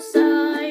summer sun.